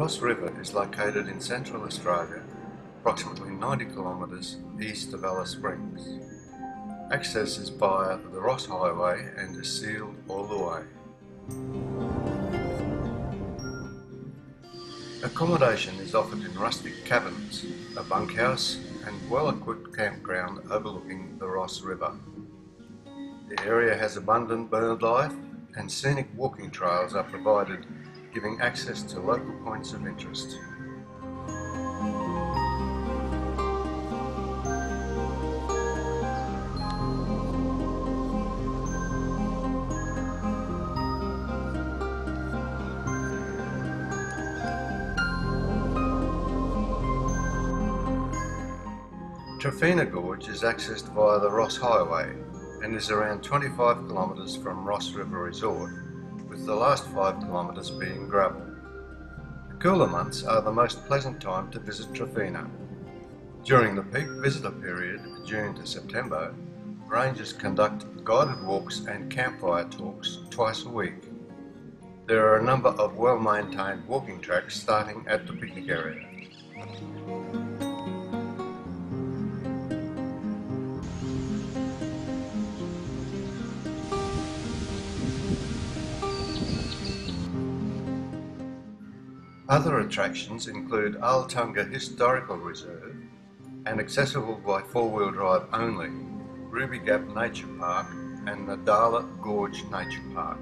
Ross River is located in central Australia, approximately 90 kilometres east of Alice Springs. Access is via the Ross Highway and is sealed all the way. Accommodation is offered in rustic cabins, a bunkhouse and well-equipped campground overlooking the Ross River. The area has abundant bird life and scenic walking trails are provided giving access to local points of interest. Trephina Gorge is accessed via the Ross Highway and is around 25 kilometres from Ross River Resort, with the last 5 kilometres being gravel. The cooler months are the most pleasant time to visit Trephina. During the peak visitor period, June to September, rangers conduct guided walks and campfire talks twice a week. There are a number of well-maintained walking tracks starting at the picnic area. Other attractions include Arltunga Historical Reserve and accessible by four-wheel drive only, Ruby Gap Nature Park and N'Dhala Gorge Nature Park.